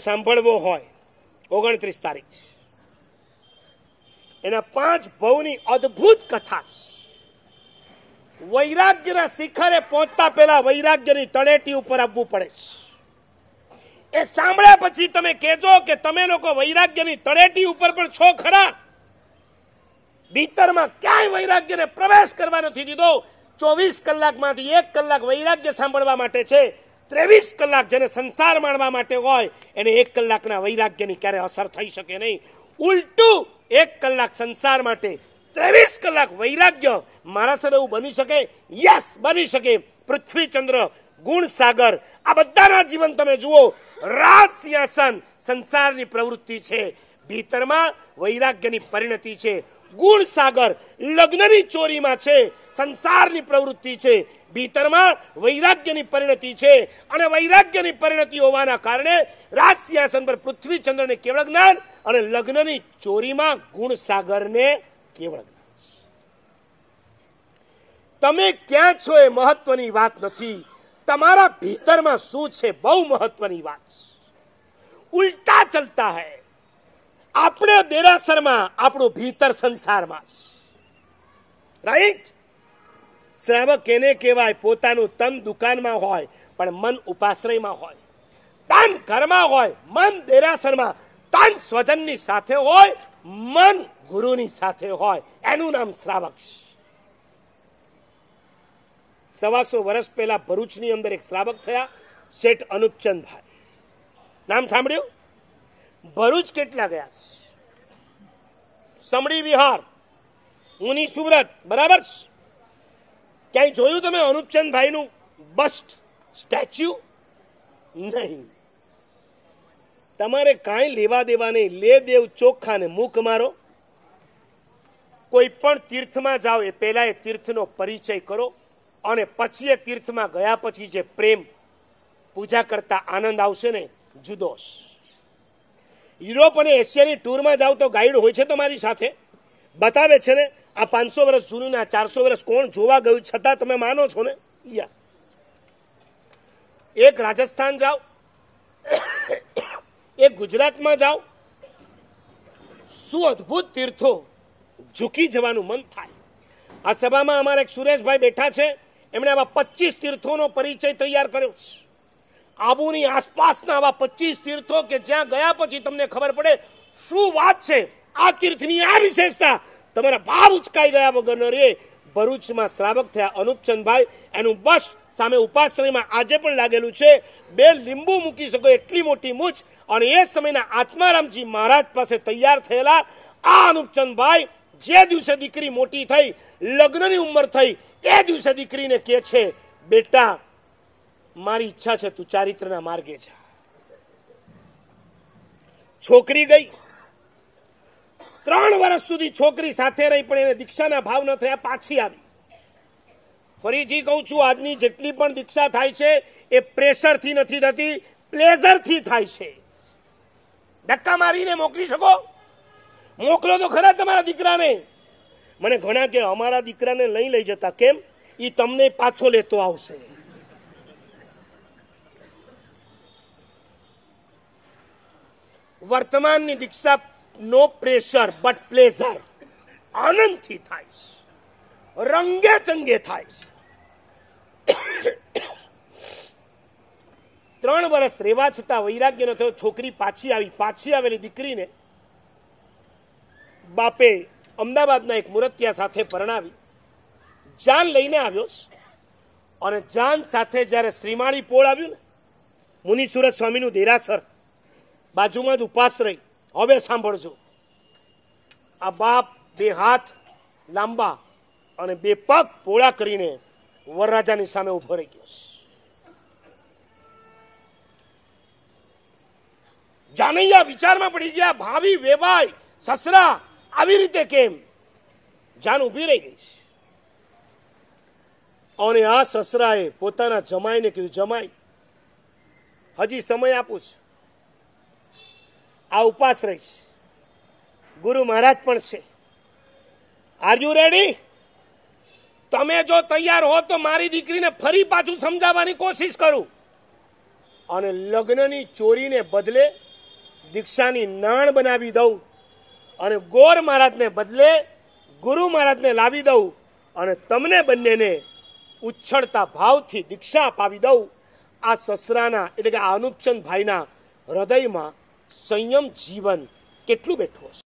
સાંભળવો હોય, ઓગણત્રીસ તારીખ. એના પાંચ ભવની અદ્ભુત કથા વૈરાગ્યના શિખરે પહોંચતા પહેલા વૈરાગ્યની તળેટી ઉપર આવવું પડે એ સાંભળ્યા પછી તમે કહેજો કે તમે લોકો વૈરાગ્યની તળેટી ઉપર પણ છો ખરા? ભીતરમાં ક્યાંય વૈરાગ્યને પ્રવેશ કરવા નથી દીધો? ચોવીસ કલાકમાંથી એક કલાક વૈરાગ્ય સાંભળવા માટે છે. ત્રેવીસ કલાક જેને સંસાર માણવા માટે હોય, એને એક કલાકના વૈરાગ્યની ક્યારે અસર થઈ શકે નહીં. ઉલટું, એક કલાક સંસાર માટે ત્રેવીસ કલાક વૈરાગ્ય મારા સામે એવું બની શકે? યસ બની શકે. પૃથ્વી ચંદ્ર ગુણ સાગર આ બધાના જીવન તમે જુઓ, રાજ સિંહાસન સંસારની પ્રવૃત્તિ છે. ભીતરમાં વૈરાગ્યની પરિણતિ છે. ગુણ સાગર લગ્નની ચોરીમાં છે, સંસારની પ્રવૃત્તિ છે, ભીતરમાં વૈરાગ્યની પરિણતિ છે અને વૈરાગ્યની પરિણતિ હોવાના કારણે રાજ પર પૃથ્વી ચંદ્રને કેવળ જ્ઞાન અને લગ્નની ચોરીમાં ગુણ સાગરને કેવળ જ્ઞાન તમે ક્યાં છો એ મહત્વની વાત નથી. તમારા ભીતરમાં શું છે બહુ મહત્વની વાત ઉલટા ચલતા હૈ. આપણે દેરાસરમાં આપણું ભીતર સંસારમાં રાઈટ શ્રાવક એને કહેવાય? પોતાનું તન દુકાનમાં હોય, પણ મન ઉપાશ્રયમાં હોય. તન ઘરમાં હોય, મન દેરાસરમાં. તન સ્વજનની સાથે હોય, મન ગુરુની સાથે હોય. એનું નામ શ્રાવક સવાસો વર્ષ પહેલા ભરૂચની અંદર એક શ્રાવક થયા, શેઠ અનુપચંદભાઈ. નામ સાંભળ્યું? ભરૂચ કેટલા ગયા સમડી વિહાર ઉની સુરત, બરાબર છે? ક્યાંય જોયું તમે અનુપચંદભાઈનું બસ્ટ સ્ટેચ્યુ? નહીં. તમારે કાંઈ લેવા દેવા નહીં લે દેવ ચોખ્ખાને મુખ મારો. કોઈ પણ તીર્થમાં જાઓ એ પહેલાં એ તીર્થનો પરિચય કરો અને પછી એ તીર્થમાં ગયા પછી જે પ્રેમ પૂજા કરતા આનંદ આવશે ને, જુદો છે. યુરોપ અને એશિયાની ટૂરમાં જાવ તો ગાઈડ હોય છે તમારી સાથે. બતાવે છે ને, આ પાંચસો વર્ષ જૂનું આ ચારસો વર્ષ કોણ જોવા ગયું છતાં તમે માનો છો ને? યસ. એક રાજસ્થાન જાઓ, એક ગુજરાતમાં જાઓ, શું અદ્ભુત તીર્થો ઝૂકી જવાનું મન થાય. આ સભામાં અમારા એક સુરેશભાઈ બેઠા છે, એમણે આવા પચીસ તીર્થોનો પરિચય તૈયાર કર્યો. છે આબુની આસપાસના આવા પચીસ તીર્થો કે જ્યાં ગયા પછી તમને ખબર પડે શું વાત છે? આ તીર્થની આ વિશેષતા. તમારા ભાવ ઉચકાઈ ગયા વગર ન રે. ભરૂચમાં શ્રાવક થયા અનુપચંદભાઈ. એનું બસ સામે ઉપાશ્રયમાં આજે પણ લાગેલું છે. બે લીંબુ મૂકી શકો એટલી મોટી મૂછ અને એ સમયના આત્મારામજી મહારાજ પાસે તૈયાર થયેલા. આ અનુપચંદભાઈ જે દિવસે દીકરી મોટી થઈ, લગ્નની ઉંમર થઈ, એ દિવસે દીકરીને કહે છે, બેટા મારી ઈચ્છા છે તું ચારિત્રના માર્ગે છે છોકરી ગઈ. ત્રણ વર્ષ સુધી છોકરી સાથે રહી, પણ એને દીક્ષાના ભાવ ન થયા, પાછી આવી. ફરીથી કહું છું, આજની જેટલી પણ દીક્ષા થાય છે, એ પ્રેશરથી નથી થતી પ્લેઝરથી થાય છે. ધક્કા મારીને મોકલી શકો? મોકલો તો ખરા તમારા દીકરાને. મને ઘણા કે અમારા દીકરાને લઈ લઈ જતા, કેમ? એ તમને પાછો લેતો આવશે. વર્તમાનની દીક્ષા નો પ્રેશર બટ પ્લેઝર આનંદથી થાય રંગે ચંગે થાય છે. ત્રણ વર્ષ રેવા છતાં વૈરાગ્ય ન થયો, છોકરી પાછી આવી, પાછી આવેલી દીકરીને બાપે અમદાવાદના એક મુરતિયા સાથે પરણાવી, જાન લઈને આવ્યો. અને જાન સાથે જ્યારે શ્રીમાળી પોળ આવ્યું ને, મુનિસુરત સ્વામીનું દેરાસર બાજુમાં જ ઉપાસ રહી. હવે સાંભળજો. આ બાપ બે હાથ લાંબા અને બે પગ પોળા કરીને વરરાજાની સામે ઊભો રહી ગયો જાનૈયા વિચારમાં પડી ગયા ભાવી વેવાય, સસરા, આવી રીતે કેમ? જાન ઊભી રહી ગઈ અને આ સસરાએ પોતાના જમાઈને કીધું, જમાઈ, હજી સમય આપું છું. આ ઉપાસ રહીશ ગુરુ મહારાજ પણ છે. આર યુ રેડી તમે જો તૈયાર હો તો મારી દીકરીને ફરી પાછું સમજાવવાની કોશિશ કરું. અને લગ્નની ચોરીને બદલે દીક્ષાની નાણ બનાવી દઉં અને ગોર મહારાજને બદલે ગુરુ મહારાજને લાવી દઉં અને તમને બંનેને ઉછળતા ભાવથી દીક્ષા અપાવી દઉં આ સસરાના એટલે કે અનુપચંદ ભાઈના હૃદયમાં સંયમ જીવન કેટલું બેઠું હશે?